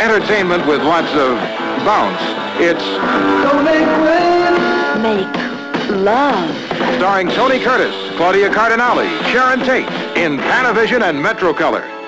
entertainment with lots of bounce. It's Don't Make Waves, Make love. starring Tony Curtis, Claudia Cardinale, Sharon Tate in Panavision and Metrocolor.